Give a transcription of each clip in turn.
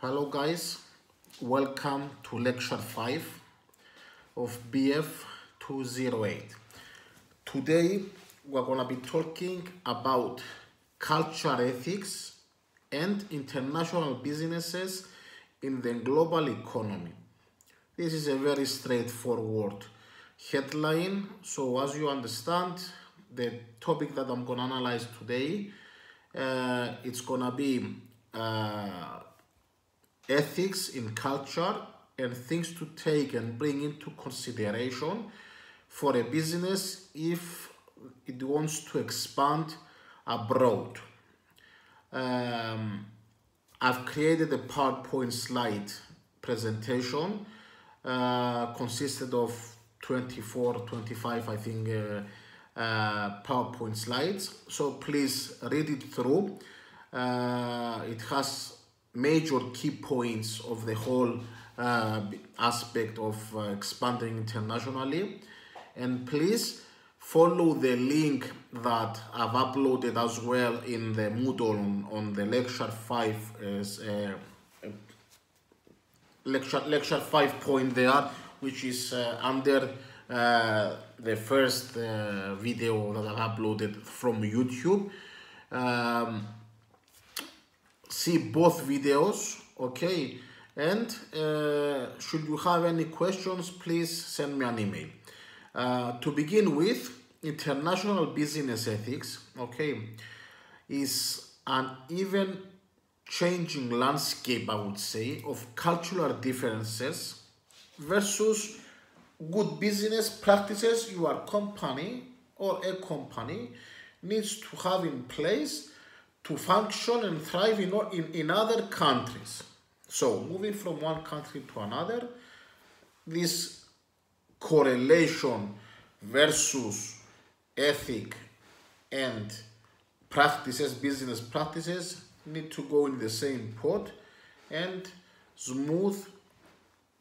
Hello guys, welcome to lecture 5 of BF 208. Today we're going to be talking about culture ethics and international businesses in the global economy. This is a very straightforward headline. So as you understand, the topic that I'm going to analyze today, uh, it's going to be uh, ethics in culture and things to take and bring into consideration for a business if it wants to expand abroad. Um, I've created a PowerPoint slide presentation uh, consisted of 24, 25, I think, uh, uh, PowerPoint slides. So please read it through. Uh, it has major key points of the whole uh, aspect of uh, expanding internationally. And please follow the link that I've uploaded as well in the Moodle on, on the lecture 5 as uh, lecture lecture 5 point there which is uh, under uh, the first uh, video that I've uploaded from YouTube um, see both videos okay? And uh, should you have any questions please send me an email. Uh, to begin with international business ethics okay is an even changing landscape i would say of cultural differences versus good business practices your company or a company needs to have in place to function and thrive in, in, in other countries. So, moving from one country to another, this correlation versus ethic and practices, business practices, need to go in the same pot and smooth,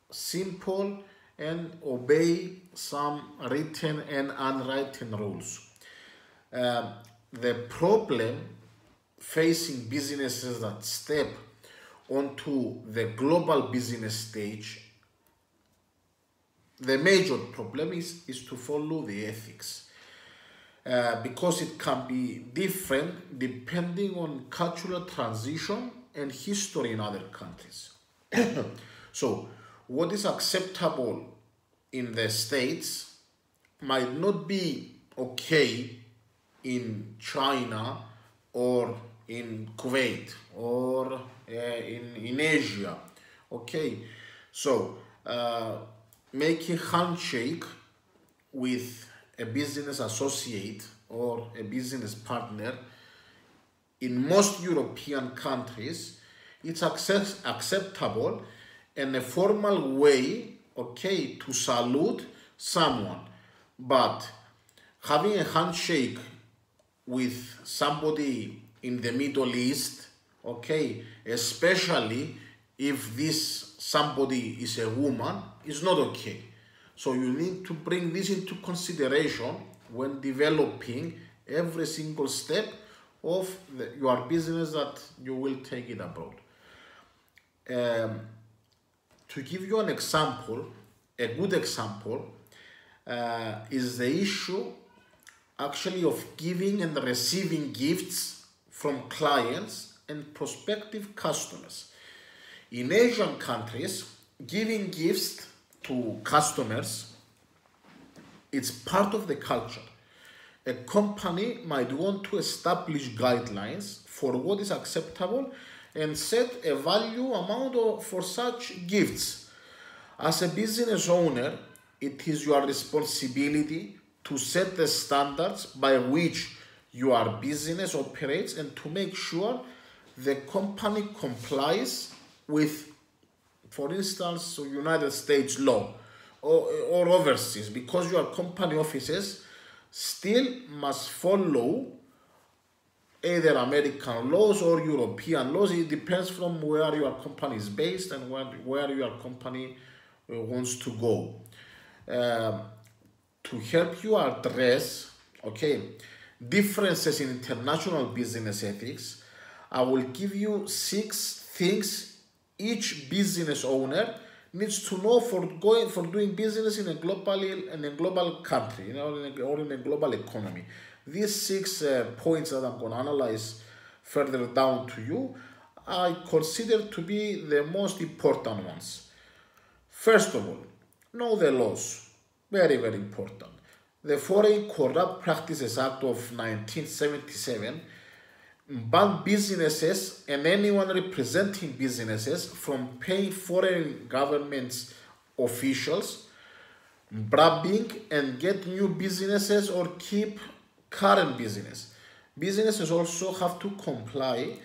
simple, and obey some written and unwritten rules. Uh, the problem facing businesses that step onto the global business stage, the major problem is, is to follow the ethics. Uh, because it can be different depending on cultural transition and history in other countries. so, what is acceptable in the States might not be okay in China or in Kuwait or uh, in, in Asia. Okay, so uh, making handshake with a business associate or a business partner in most European countries, it's access, acceptable and a formal way, okay, to salute someone. But having a handshake with somebody in the Middle East, okay, especially if this somebody is a woman, is not okay. So you need to bring this into consideration when developing every single step of the, your business that you will take it abroad. Um, to give you an example, a good example uh, is the issue actually of giving and receiving gifts from clients and prospective customers. In Asian countries, giving gifts to customers it's part of the culture. A company might want to establish guidelines for what is acceptable and set a value amount for such gifts. As a business owner, it is your responsibility to set the standards by which your business operates and to make sure the company complies with, for instance, United States law or, or overseas because your company offices still must follow either American laws or European laws. It depends from where your company is based and where, where your company uh, wants to go. Um, to help you address, okay, differences in international business ethics, I will give you six things each business owner needs to know for going for doing business in a globally in a global country, you know, in a, or in a global economy. These six uh, points that I'm going to analyze further down to you, I consider to be the most important ones. First of all, know the laws. Very, very important. The Foreign Corrupt Practices Act of 1977 banned businesses and anyone representing businesses from paying foreign governments officials, bribing and get new businesses or keep current business. Businesses also have to comply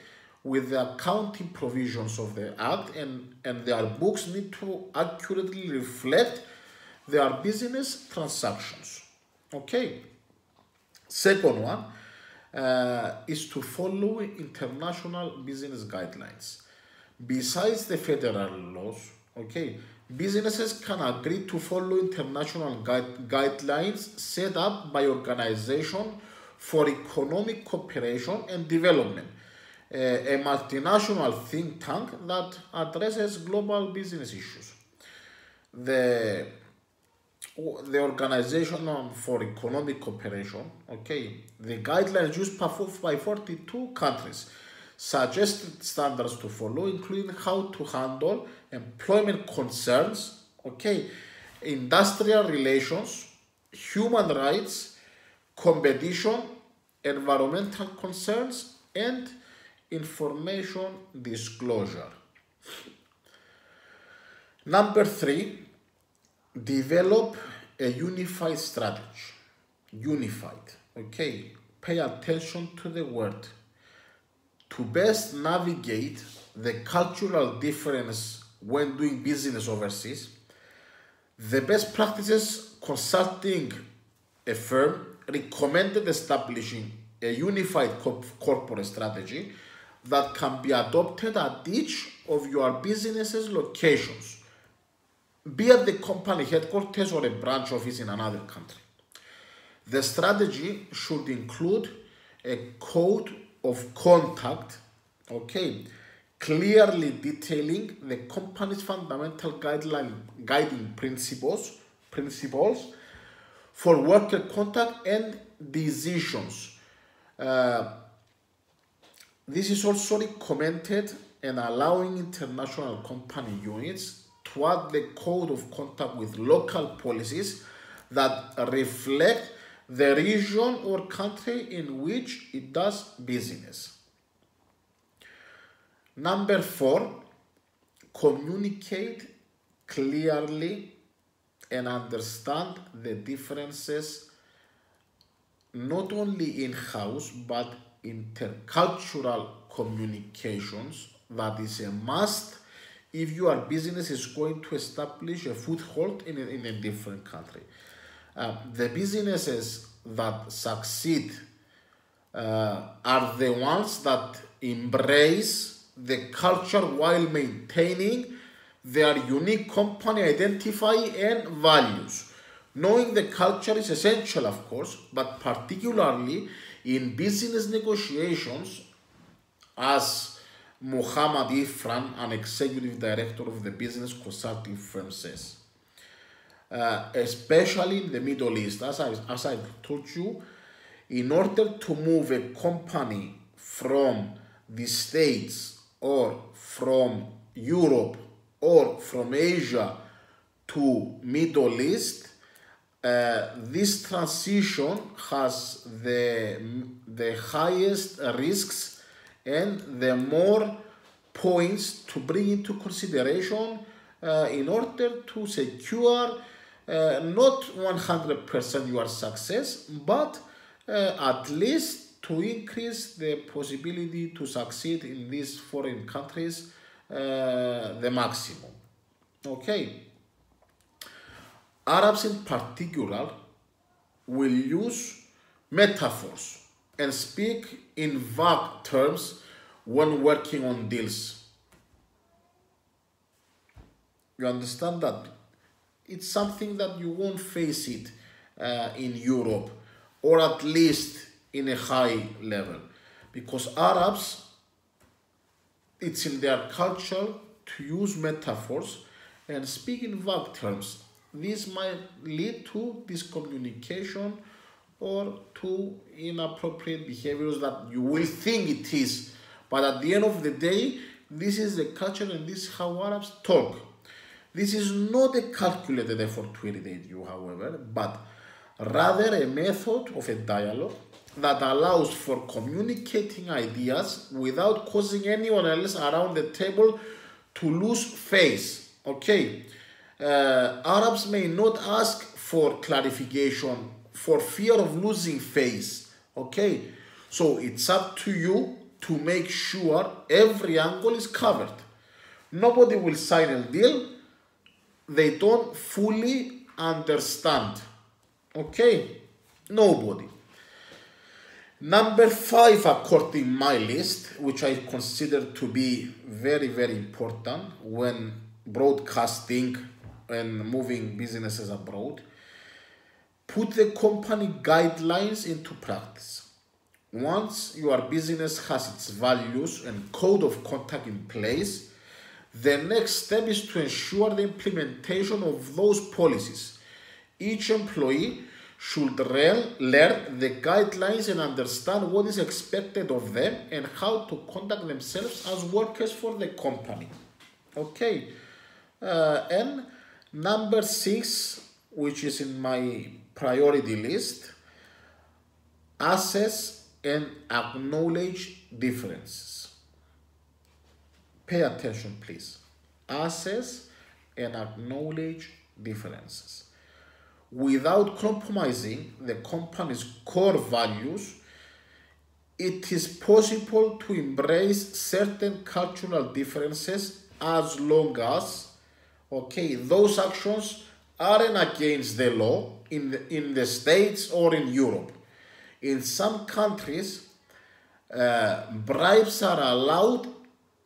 with the accounting provisions of the Act and, and their books need to accurately reflect their business transactions. Okay. Second one uh, is to follow international business guidelines. Besides the federal laws, okay, businesses can agree to follow international guide, guidelines set up by Organization for Economic Cooperation and Development, uh, a multinational think tank that addresses global business issues. The the Organization um, for Economic Cooperation, okay, the guidelines used by 42 countries suggested standards to follow, including how to handle employment concerns, okay, industrial relations, human rights, competition, environmental concerns, and information disclosure. Number three, develop a unified strategy. Unified, okay? Pay attention to the word. To best navigate the cultural difference when doing business overseas, the best practices consulting a firm recommended establishing a unified corporate strategy that can be adopted at each of your business's locations be at the company headquarters or a branch office in another country. The strategy should include a code of contact, okay, clearly detailing the company's fundamental guideline guiding principles, principles for worker contact and decisions. Uh, this is also recommended and allowing international company units to add the code of contact with local policies that reflect the region or country in which it does business. Number four, communicate clearly and understand the differences not only in house but intercultural communications that is a must if your business is going to establish a foothold in a, in a different country. Uh, the businesses that succeed uh, are the ones that embrace the culture while maintaining their unique company identity and values. Knowing the culture is essential, of course, but particularly in business negotiations, as Muhammad Ifran, an executive director of the business consulting firm, says. Uh, especially in the Middle East, as I, as I told you, in order to move a company from the States or from Europe or from Asia to Middle East, uh, this transition has the, the highest risks and the more points to bring into consideration uh, in order to secure uh, not 100% your success, but uh, at least to increase the possibility to succeed in these foreign countries uh, the maximum. Okay. Arabs in particular will use metaphors and speak in vague terms when working on deals. You understand that? It's something that you won't face it uh, in Europe or at least in a high level because Arabs, it's in their culture to use metaphors and speak in vague terms. This might lead to miscommunication or to inappropriate behaviors that you will think it is. But at the end of the day, this is the culture and this is how Arabs talk. This is not a calculated effort to irritate you, however, but rather a method of a dialogue that allows for communicating ideas without causing anyone else around the table to lose face. Okay, uh, Arabs may not ask for clarification for fear of losing face. Okay, so it's up to you to make sure every angle is covered. Nobody will sign a deal they don't fully understand. Okay, nobody. Number five, according my list, which I consider to be very, very important when broadcasting and moving businesses abroad, put the company guidelines into practice. Once your business has its values and code of conduct in place, the next step is to ensure the implementation of those policies. Each employee should learn the guidelines and understand what is expected of them and how to conduct themselves as workers for the company. Okay, uh, and number six, which is in my priority list, assess and acknowledge differences. Pay attention, please. Assess and acknowledge differences without compromising the company's core values, it is possible to embrace certain cultural differences as long as, okay, those actions aren't against the law in the, in the States or in Europe. In some countries, uh, bribes are allowed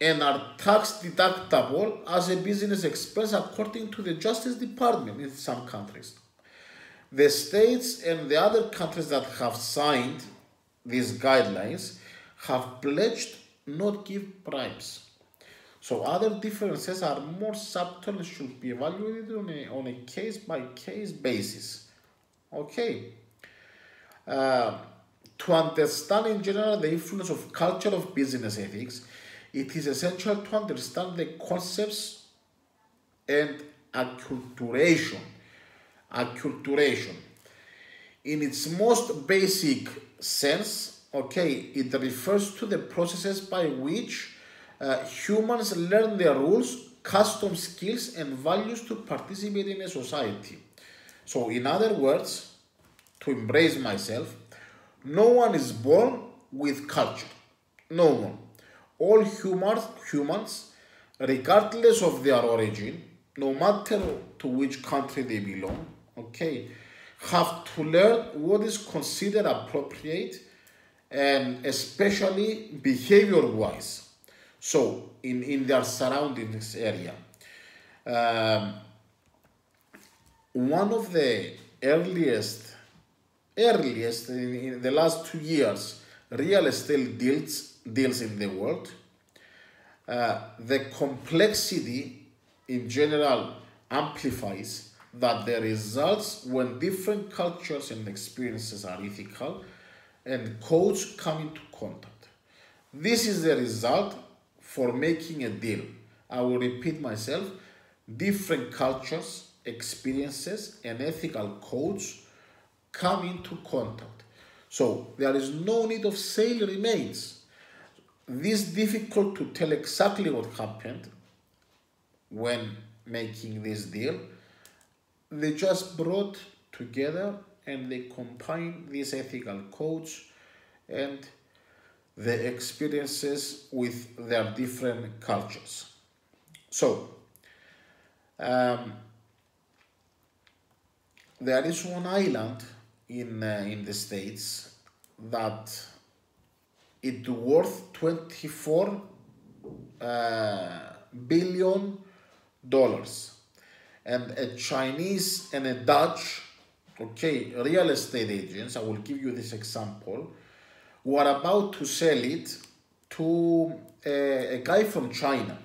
and are tax deductible as a business expense according to the Justice Department in some countries the states and the other countries that have signed these guidelines have pledged not give bribes. So other differences are more subtle and should be evaluated on a, on a case by case basis. Okay. Uh, to understand in general the influence of culture of business ethics, it is essential to understand the concepts and acculturation acculturation. In its most basic sense, okay, it refers to the processes by which uh, humans learn their rules, custom skills, and values to participate in a society. So, in other words, to embrace myself, no one is born with culture. No one. All humans, humans, regardless of their origin, no matter to which country they belong, okay, have to learn what is considered appropriate and especially behavior wise. So, in, in their surroundings area. Um, one of the earliest, earliest in, in, the last two years, real estate deals, deals in the world, uh, the complexity in general amplifies that the results when different cultures and experiences are ethical and codes come into contact. This is the result for making a deal. I will repeat myself different cultures, experiences, and ethical codes come into contact. So there is no need of sale remains. This difficult to tell exactly what happened when making this deal they just brought together and they combined these ethical codes and the experiences with their different cultures. So, um, there is one island in uh, in the states that it worth 24 uh, billion dollars and a Chinese and a Dutch, okay, real estate agents, I will give you this example, were about to sell it to a, a guy from China.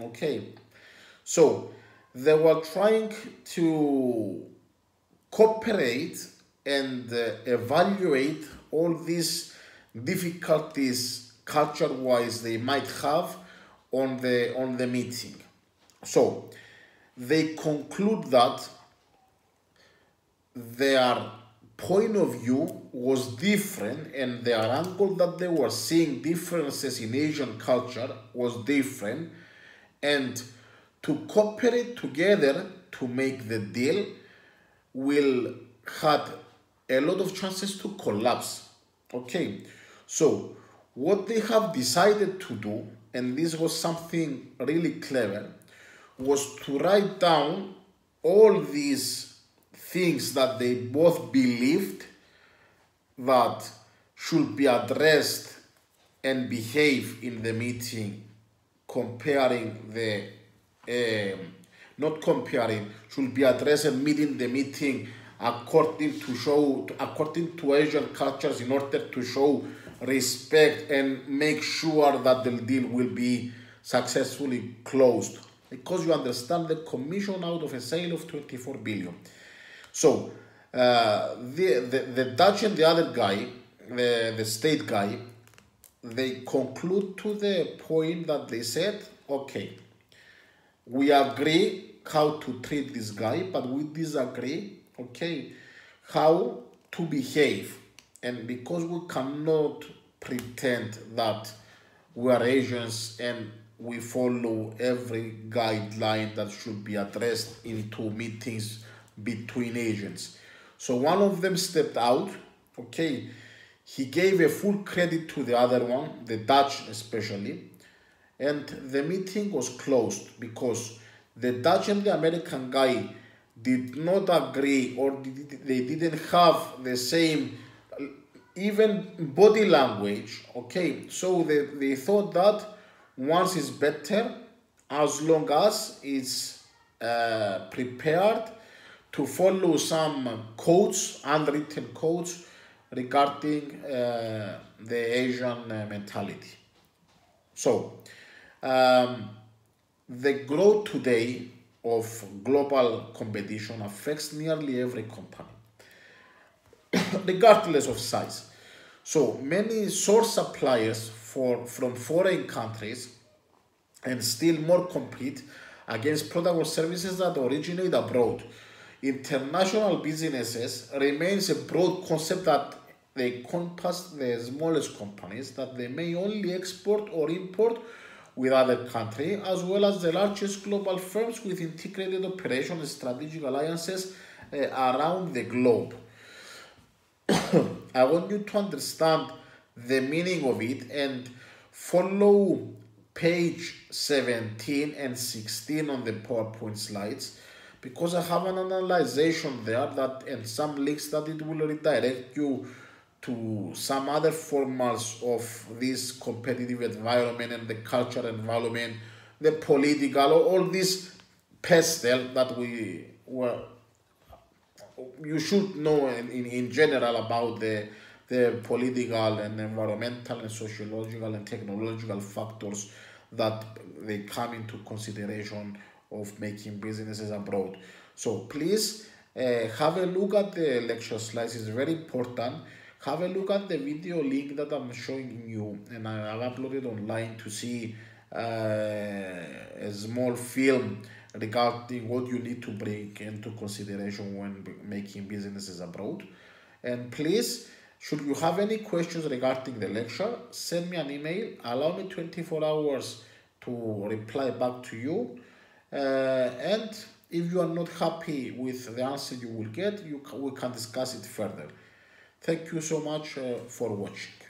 Okay, so they were trying to cooperate and uh, evaluate all these difficulties culture wise they might have on the on the meeting so they conclude that their point of view was different and their angle that they were seeing differences in asian culture was different and to cooperate together to make the deal will had a lot of chances to collapse. Okay, so what they have decided to do, and this was something really clever, was to write down all these things that they both believed that should be addressed and behave in the meeting comparing the um, not comparing should be addressed and meeting the meeting according to show according to Asian cultures in order to show respect and make sure that the deal will be successfully closed. Because you understand the commission out of a sale of 24 billion so uh, the, the, the Dutch and the other guy the, the state guy they conclude to the point that they said okay we agree how to treat this guy but we disagree okay, how to behave. And because we cannot pretend that we are Asians and we follow every guideline that should be addressed into meetings between agents. So one of them stepped out, okay, he gave a full credit to the other one, the Dutch especially, and the meeting was closed because the Dutch and the American guy did not agree or they didn't have the same even body language okay so they, they thought that once is better as long as it's uh, prepared to follow some codes unwritten codes regarding uh, the asian uh, mentality so um, the growth today of global competition affects nearly every company, regardless of size. So many source suppliers for, from foreign countries and still more compete against products or services that originate abroad. International businesses remains a broad concept that they encompass the smallest companies that they may only export or import with other countries, as well as the largest global firms with integrated operations and strategic alliances uh, around the globe. I want you to understand the meaning of it and follow page 17 and 16 on the PowerPoint slides because I have an analysis there that and some links that it will redirect you to some other formats of this competitive environment and the cultural environment, the political, all this pestle that we were you should know in, in, in general about the the political and environmental and sociological and technological factors that they come into consideration of making businesses abroad. So please uh, have a look at the lecture slides. It's very important have a look at the video link that I'm showing you and I have uploaded online to see uh, a small film regarding what you need to bring into consideration when making businesses abroad. And please, should you have any questions regarding the lecture, send me an email. Allow me 24 hours to reply back to you. Uh, and if you are not happy with the answer you will get, you we can discuss it further. Thank you so much uh, for watching.